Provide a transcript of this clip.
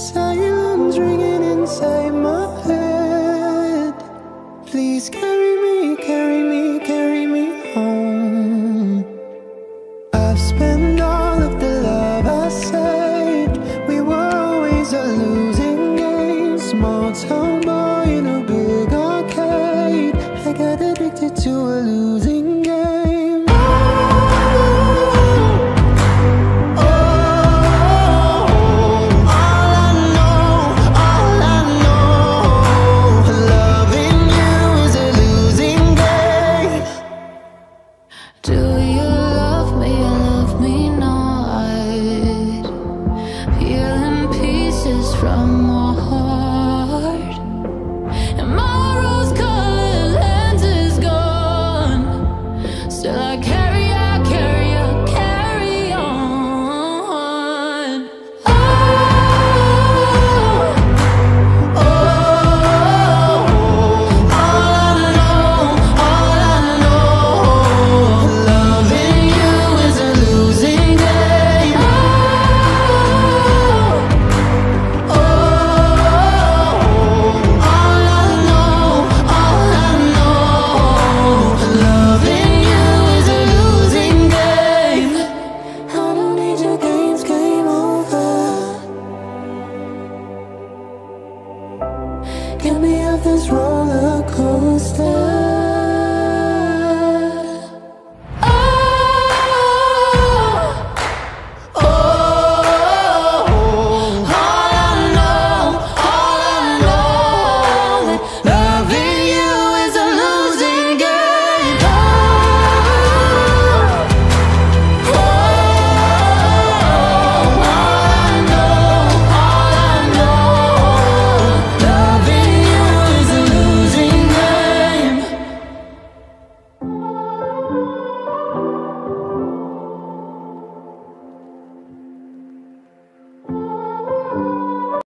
Silence ringing inside my head. Please carry me, carry me, carry me home. I've spent all of the love I saved. We were always a losing game. Small town boy in a Get me off this road.